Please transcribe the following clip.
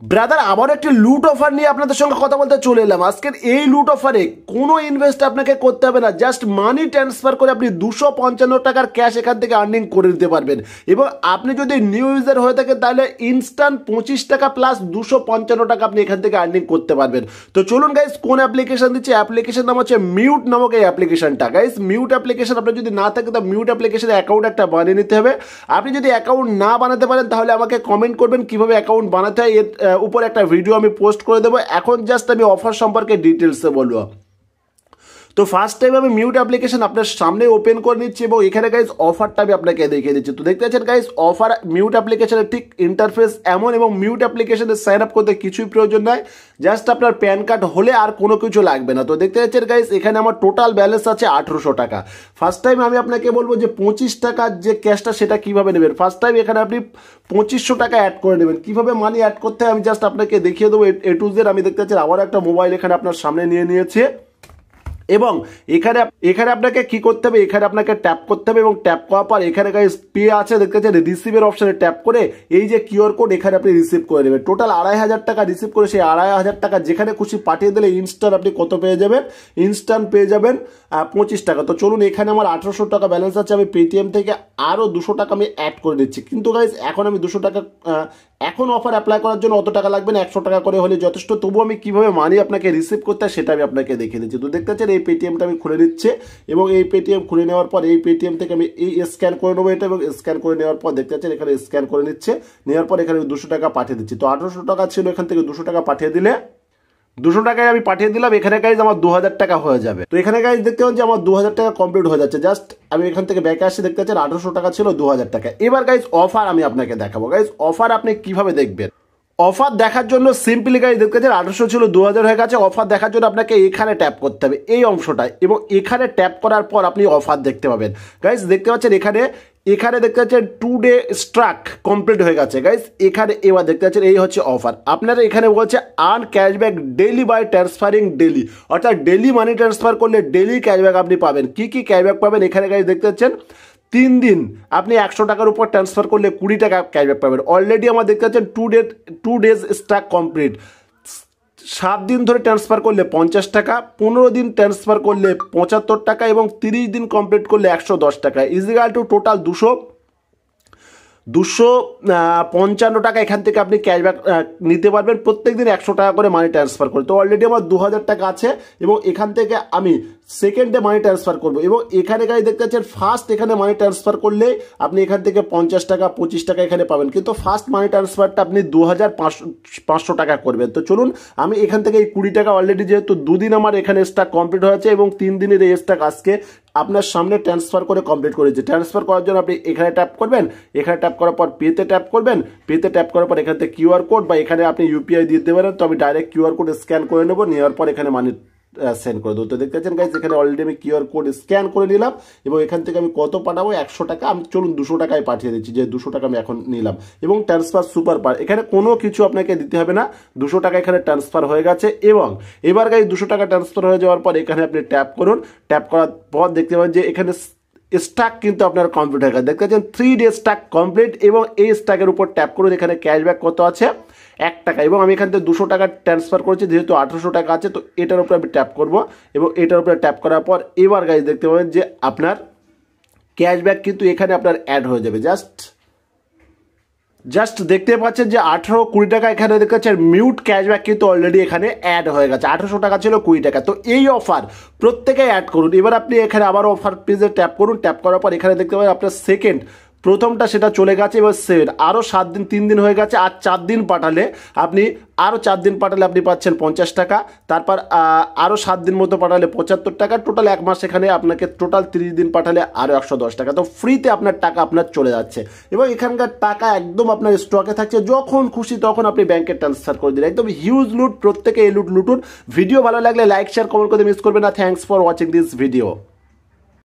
Brother আবার একটি লুট অফার নিয়ে আপনাদের সঙ্গে কথা বলতে চলে এলাম। আজকের এই লুট অফারে কোনো ইনভেস্ট আপনাকে করতে হবে না। জাস্ট মানি ট্রান্সফার করে আপনি দুশো পঞ্চান্ন টাকার ক্যাশ এখান থেকে আর্নিং করে দিতে পারবেন। এবং আপনি যদি নিউ ইউজার হয়ে থাকেন, তাহলে ইনস্ট্যান্ট পঁচিশ টাকা প্লাস দুশো পঞ্চান্ন টাকা আপনি এখান থেকে আর্নিং করতে পারবেন। তো চলুন গাইজ কোন অ্যাপ্লিকেশন দিচ্ছে? অ্যাপ্লিকেশন নাম হচ্ছে মিউট নামক এই অ্যাপ্লিকেশনটা গাইজ মিউট অ্যাপ্লিকেশন আপনার যদি না থাকে, তো মিউট অ্যাপ্লিকেশনে অ্যাকাউন্ট একটা বানিয়ে নিতে হবে। আপনি যদি অ্যাকাউন্ট না বানাতে পারেন, তাহলে আমাকে কমেন্ট করবেন কীভাবে অ্যাকাউন্ট বানাতে হয়। এর উপর একটা ভিডিও আমি পোস্ট করে দেবো। এখন জাস্ট আমি অফার সম্পর্কে ডিটেলসে বলব। তো ফার্স্ট টাইম আমি মিউট অ্যাপ্লিকেশন আপনার সামনে ওপেন করে নিচ্ছি এবং এখানে গাইজ অফারটা আমি আপনাকে দেখিয়ে দিচ্ছি। তো দেখতে পাচ্ছেন গাইজ অফার মিউট অ্যাপ্লিকেশনের ঠিক ইন্টারফেস এমন এবং মিউট অ্যাপ্লিকেশনে সাইন আপ করতে কিছুই প্রয়োজন নয় জাস্ট আপনার প্যান কার্ড হলে আর কোনো কিছু লাগবে না। তো দেখতে পাচ্ছেন গাইজ এখানে আমার টোটাল ব্যালেন্স আছে আঠেরোশো টাকা। ফার্স্ট টাইম আমি আপনাকে বলব যে পঁচিশ টাকার যে ক্যাশটা সেটা কীভাবে নেবেন? ফার্স্ট টাইম এখানে আপনি পঁচিশশো টাকা অ্যাড করে নেবেন। কীভাবে মানি অ্যাড করতে হয় আমি জাস্ট আপনাকে দেখিয়ে দেবো। এ টু জেড আমি দেখতে পাচ্ছেন আবার একটা মোবাইল এখানে আপনার সামনে নিয়ে নিয়েছে। এবং এখানে এখানে আপনাকে কি করতে হবে? এখানে আপনাকে ট্যাপ করতে হবে এবং ট্যাপ করার পর এখানে গাইস পে আছে, দেখতে পাচ্ছেন? রিসিভের অপশানে ট্যাপ করে এই যে কিউআর কোড এখানে আপনি রিসিভ করে নেবেন। টোটাল আড়াই হাজার টাকা রিসিভ করে সেই আড়াই হাজার টাকা যেখানে খুশি পাঠিয়ে দিলে ইনস্ট্যান্ট আপনি কত পেয়ে যাবেন? ইনস্ট্যান্ট পেয়ে যাবেন পঁচিশ টাকা। তো চলুন, এখানে আমার আঠারোশো টাকা ব্যালেন্স আছে। আমি পেটিএম থেকে আরও দুশো টাকা আমি অ্যাড করে দিচ্ছি কিন্তু গাইজ এখন আমি দুশো টাকা এখন অফার অ্যাপ্লাই করার জন্য অত টাকা লাগবে না। একশো টাকা করে হলে যথেষ্ট। তবু আমি কীভাবে মানি আপনাকে রিসিভ করতে সেটা আমি আপনাকে দেখিয়ে দিচ্ছি। তো দেখতে পাচ্ছেন এই পেটিএমটা আমি খুলে নিচ্ছে এবং এই পেটিএম খুলে নেওয়ার পর এই পেটিএম থেকে আমি এই স্ক্যান করে নেব এটা এবং স্ক্যান করে নেওয়ার পর দেখতে পাচ্ছেন এখানে স্ক্যান করে নিচ্ছে। নেওয়ার পর এখানে দুশো টাকা পাঠিয়ে দিচ্ছি। তো আঠারোশো টাকা ছিল এখান থেকে দুশো টাকা পাঠিয়ে দিলে দুশো টাকায় আমি পাঠিয়ে দিলাম। এখানে গাইজ আমার দু হাজার টাকা হয়ে যাবে। তো এখানে গাইজ দেখতে পাচ্ছি আমার দু হাজার টাকা কমপ্লিট হয়ে যাচ্ছে। জাস্ট আমি এখান থেকে ব্যাকে আসি দেখতে পাচ্ছেন আঠারোশো টাকা ছিল দু হাজার টাকা। এবার গাইজ অফার আমি আপনাকে দেখাবো। গাইজ অফার আপনি কীভাবে দেখবেন? অফার দেখার জন্য সিম্পলি গাইজ দেখতে পাচ্ছেন আঠারোশো ছিল দু হাজার হয়ে গেছে। অফার দেখার জন্য আপনাকে এখানে ট্যাপ করতে হবে। এই অংশটায়। এবং এখানে ট্যাপ করার পর আপনি অফার দেখতে পাবেন। গাইজ দেখতে পাচ্ছেন এখানে এখানে দেখতে পাচ্ছেন টু ডে স্ট্রাক কমপ্লিট হয়ে গেছে। গাইজ এখানে এবার দেখতে পাচ্ছেন এই হচ্ছে অফার। আপনারা এখানে বলছে earn cashback daily by transferring daily অর্থাৎ ডেলি মানি ট্রান্সফার করলে ডেলি ক্যাশব্যাক আপনি পাবেন। কি কি ক্যাশব্যাক পাবেন? এখানে গাইজ দেখতে পাচ্ছেন। তিন দিন আপনি একশো টাকার উপর ট্রান্সফার করলে কুড়ি টাকা ক্যাশব্যাক পাবেন। অলরেডি আমার দেখতে পাচ্ছেন two day two days stuck complete সাত দিন ধরে ট্রান্সফার করলে পঞ্চাশ টাকা, পনেরো দিন ট্রান্সফার করলে পঁচাত্তর টাকা এবং তিরিশ দিন কমপ্লিট করলে একশো দশ টাকা। ইজিগাল টু টোটাল দুশো দুশো পঞ্চান্ন টাকা এখান থেকে আপনি ক্যাশব্যাক নিতে পারবেন। প্রত্যেক দিন একশো টাকা করে মানি ট্রান্সফার করে। তো অলরেডি আমার দু হাজার টাকা আছে এবং এখান থেকে আমি সেকেন্ডে মানি ট্রান্সফার করব। এবং এখানে গাড়ি দেখতে পাচ্ছেন ফার্স্ট এখানে মানি ট্রান্সফার করলে আপনি এখান থেকে পঞ্চাশ টাকা, পঁচিশ টাকা এখানে পাবেন। কিন্তু ফার্স্ট মানি ট্রান্সফারটা আপনি দু হাজার পাঁচশো টাকা করবেন। তো চলুন, আমি এখান থেকে এই কুড়ি টাকা অলরেডি যেহেতু দুদিন আমার এখানে স্টাক কমপ্লিট হয়েছে এবং তিন দিনের এই স্টাক আজকে আপনার সামনে ট্রান্সফার করে কমপ্লিট করেছে। ট্রান্সফার করার জন্য আপনি এখানে ট্যাপ করবেন। এখানে ট্যাপ করার পর পেতে ট্যাপ করবেন। পেতে ট্যাপ করার পর এখান থেকে কিউআর কোড বা এখানে আপনি ইউপিআই দিয়ে দেবেন তো আমি ডাইরেক্ট কিউআর কোড স্ক্যান করে নেব। নেওয়ার পর এখানে মানি সেন্ড করে দেবো। তো দেখতে পাচ্ছেন গাইজ এখানে অলরেডি আমি কিউআর কোড স্ক্যান করে নিলাম এবং এখান থেকে আমি কত পাঠাবো? একশো টাকা। আমি চলুন দুশো টাকায় পাঠিয়ে দিচ্ছি, যে দুশো টাকা আমি এখন নিলাম। এবং ট্রান্সফার সুপার পার এখানে কোনো কিছু আপনাকে দিতে হবে না। দুশো টাকা এখানে ট্রান্সফার হয়ে গেছে এবং এবার গাইজ দুশো টাকা ট্রান্সফার হয়ে যাওয়ার পর এখানে আপনি ট্যাপ করুন। ট্যাপ করার পর দেখতে পাবেন যে এখানে স্টাক কিন্তু আপনার কম্পিউটার গেছে দেখতে পাচ্ছেন থ্রি ডে স্টাক কমপ্লিট এবং এই স্টাকের উপর ট্যাপ করুন এখানে ক্যাশব্যাক কত আছে? এক টাকা। এবং আমি এখান থেকে দুশো টাকা ট্রান্সফার করেছি, যেহেতু আঠারোশো টাকা আছে, তো এটার উপরে আমি ট্যাপ করব। এবং এটার উপরে ট্যাপ করার পর এবার গাইজ দেখতে পাবেন যে আপনার ক্যাশব্যাক কিন্তু এখানে আপনার অ্যাড হয়ে যাবে। জাস্ট জাস্ট দেখতে পাচ্ছেন যে আঠেরো কুড়ি টাকা এখানে দেখতে পাচ্ছেন। মিউট ক্যাশব্যাক কিন্তু অলরেডি এখানে অ্যাড হয়ে গেছে। আঠেরোশো টাকা ছিল কুড়ি টাকা। তো এই অফার প্রত্যেকে অ্যাড করুন। এবার আপনি এখানে আবার অফার পেজে ট্যাপ করুন। ট্যাপ করার পর এখানে দেখতে পাবেন আপনার সেকেন্ড প্রথমটা সেটা চলে গেছে, এবার সেভেন আরও সাত দিন, তিন দিন হয়ে গেছে, আর চার দিন পাঠালে আপনি আরও চার দিন পাঠালে আপনি পাচ্ছেন পঞ্চাশ টাকা। তারপর আরও সাত দিন মতো পাঠালে পঁচাত্তর টাকা। টোটাল এক মাস এখানে আপনাকে টোটাল তিরিশ দিন পাঠালে আরও একশো দশ টাকা। তো ফ্রিতে আপনার টাকা আপনার চলে যাচ্ছে। এবং এখানকার টাকা একদম আপনার স্টকে থাকছে। যখন খুশি তখন আপনি ব্যাংকে ট্রান্সফার করে দিন একদম হিউজ লুট প্রত্যেকে এই লুট লুটুন। ভিডিও ভালো লাগলে লাইক শেয়ার কমেন্ট করতে মিস করবেন না। Thanks for watching this video